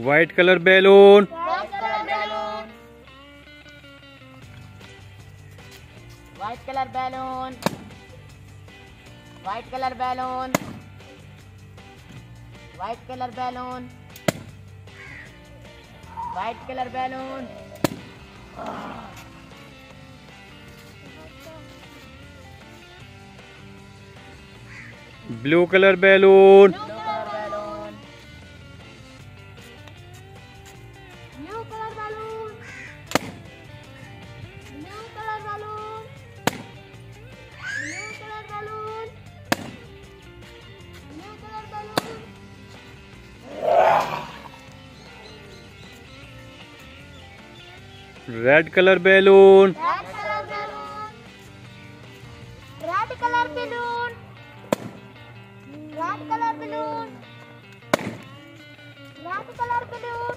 White colour balloon white colour balloon white colour balloon white colour balloon white colour balloon blue colour balloon blue Blue color balloon. Blue color balloon. Blue color balloon. Blue color balloon. Red color balloon. Red color balloon. Red color balloon. Red color balloon. Red color balloon.